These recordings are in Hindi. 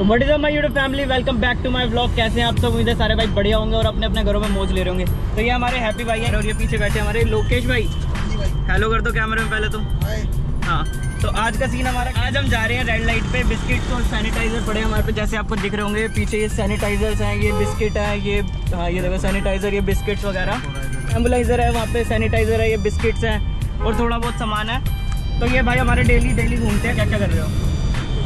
तो what is my YouTube family welcome back to my blog कैसे हैं आप सब? उम्मीद है सारे भाई बढ़िया होंगे और अपने अपने घरों में मौज ले रहे होंगे। तो ये हमारे हैप्पी भाई हैं और ये पीछे बैठे हमारे लोकेश भाई। हेलो कर दो कैमरे में पहले तो हाँ। तो आज का सीन हमारा आज हम जा रहे हैं रेड लाइट पे। बिस्किट्स और सैनिटाइजर पड़े हमारे पे जैसे आपको दिख रहे होंगे। पीछे ये सैनिटाइजर्स हैं ये बिस्किट है ये हाँ ये देखो सैनिटाइजर ये बिस्किट्स वगैरह। एम्बुलाइजर है वहाँ पे सैनिटाइजर है ये बिस्किट्स हैं और थोड़ा बहुत सामान है। तो ये भाई हमारे डेली डेली घूमते हैं। क्या क्या कर रहे हो?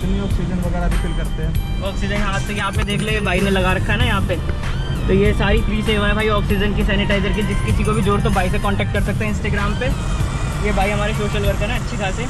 इतनी ऑक्सीजन वगैरह भी फिल करते हैं। ऑक्सीजन हाथ से यहाँ पे देख ले भाई ने लगा रखा है ना यहाँ पे। तो ये सारी फ्री सेवा है भाई ऑक्सीजन की सैनिटाइजर की, जिस किसी को भी जोड़ तो भाई से कॉन्टेक्ट कर सकते हैं इंस्टाग्राम पे। ये भाई हमारे सोशल वर्कर हैं, अच्छी खासे।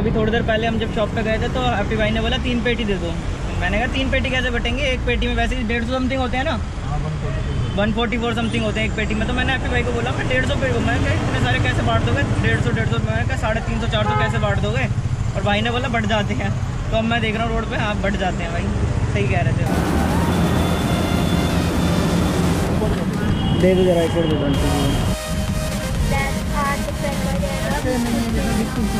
अभी थोड़ी देर पहले हम जब शॉप पे गए थे तो हैप्पी भाई ने बोला तीन पेटी दे दो। मैंने कहा तीन पेटी कैसे बटेंगे? एक पेटी में वैसे ही डेढ़ सौ समथिंग होते हैं ना? हाँ वन फोर्टी फोर समथिंग होते हैं एक पेटी में। तो मैंने हैप्पी भाई को बोला मैं डेढ़ सौ पेटी मैं क्या इतने सारे कैसे बांट दोगे? डेढ़ सौ डेढ़ सौ मैं क्या साढ़े तीन सौ चार सौ कैसे बांट दोगे? और भाई ने बोला बढ़ जाते हैं। तो अब मैं देख रहा हूँ रोड पे हाँ बढ़ जाते हैं भाई। सही कह रहे थे दे दो जरा एक और दे दो।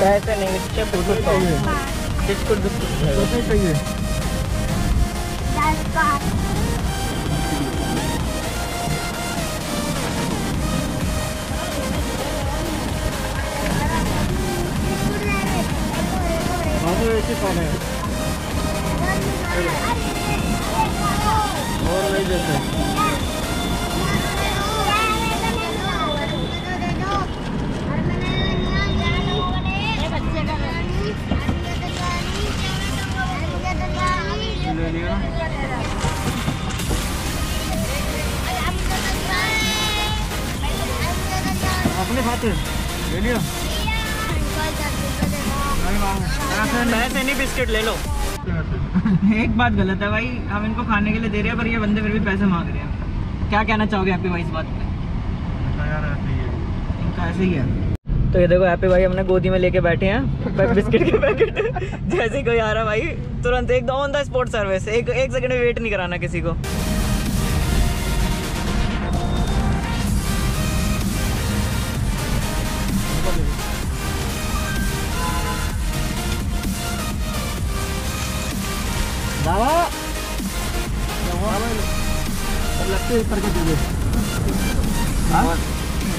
पैसे नहीं बच्चे बिस्कुट बिस्कुट बिस्कुट चाहिए हाँ तो एक ही है। खाते ले लिया। नहीं पैसे नहीं बिस्किट ले लो एक बात गलत है भाई हम इनको खाने के लिए दे रहे हैं पर ये बंदे फिर भी पैसे मांग रहे हैं। क्या कहना चाहोगे हैप्पी भाई इस बात पे? यार ऐसे ही है। इनका ऐसे ही है। तो ये देखो हैप्पी भाई हमने गोदी में लेके बैठे हैं बिस्किट के पैकेट। जैसे ही कोई आ रहा है भाई तुरंत एकदम ऑन द स्पॉट सर्विस एक एक सेकंड में वेट नहीं कराना किसी को। दावा लगते उतर के दे दे हाँ?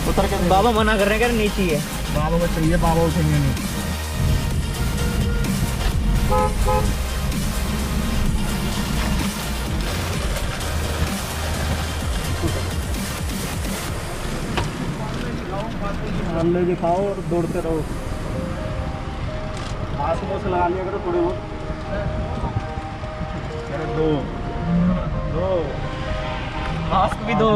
उतर के बाबा मना कर रहे हैं कि नीचे है बाबा को चाहिए बाबा चाहिए। नहीं अंडे दिखाओ और दौड़ते रहो। मास्क मोस लगा लिया करो थोड़े बहुत। दो। दो। मास्क भी दो।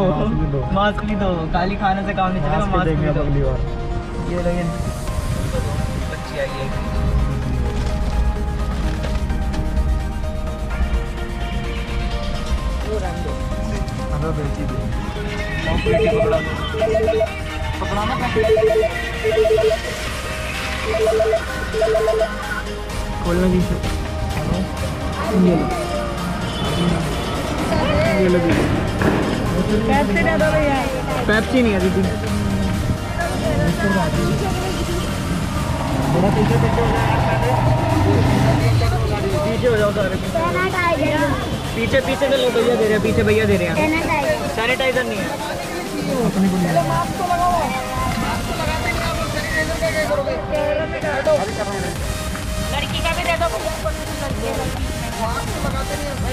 मास्क भी दो। खाली खाने से काम नहीं चलेगा मास्क भी दो। अगली बार। ये लो ये बच्ची आई है। पकड़ाना खोलने ये। ये लगी पेप्सी नहीं है दीदी। थोड़ा पीछे पीछे हो जाओ सारे। पीछे पीछे से लो भैया दे रहे हैं पीछे भैया दे रहे हैं। सैनिटाइजर नहीं है।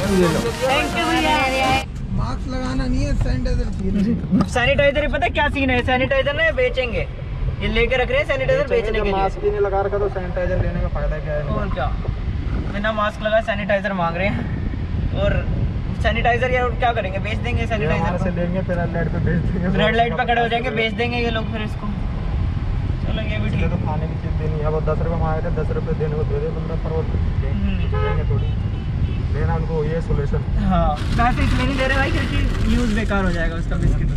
ये लो थैंक यू भैया मास्क लगाना नहीं है सैनिटाइजर सैनिटाइजर पता है क्या सीन है? सैनिटाइजर ना बेचेंगे। ये लेके रख रहे हैं सैनिटाइजर बेचने के लिए। मास्क ही नहीं लगा रखा तो सैनिटाइजर लेने का फ़ायदा क्या है? और क्या? बिना मास्क लगाए सैनिटाइजर मांग रहे हैं। और सैनिटाइजर यार क्या करेंगे? बेच देंगे ये हमारे से लेंगे फिर रेड लाइट पे भेज देंगे। रेड लाइट पे खड़े हो जाएँगे बेच देंगे ये लोग फिर इसको। चलो ये भी ठीक तो खाने की चीज़ देनी है। अब दस रुपए मांग रहे थे दस रुपए देने को दे दे बंदा पर वो हम्म। देंगे थोड़ी। लेना उनको ये सोल्यूशन हाँ पैसे इसलिए नहीं दे रहे भाई क्योंकि यूज़ बेकार हो जाएगा उसका बिस्किट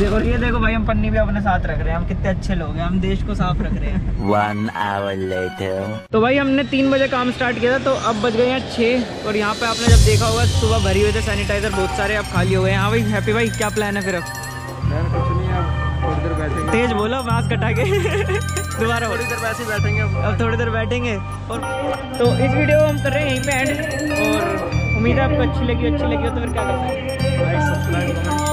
देखो ये देखो भाई हम पन्नी भी अपने साथ रख रहे हैं। हम कितने अच्छे लोग हैं हम देश को साफ़ रख रहे हैं। One hour later. तो भाई हमने तीन बजे काम स्टार्ट किया था तो अब बज गए हैं छः और यहाँ पे आपने जब देखा होगा सुबह भरी हुए थे सैनिटाइजर बहुत सारे अब खाली हो गए हैं। हाँ भाई हैप्पी भाई क्या प्लान है फिर अब? बैठेंगे। तेज बोलो मास्क कटा के दोबारा थोड़ी देर वैसे ही बैठेंगे अब। थोड़ी देर बैठेंगे। और तो इस वीडियो को हम कर रहे हैं यहीं पे एंड और उम्मीद है आपको अच्छी लगी अच्छी लगी हो तो फिर क्या करना है?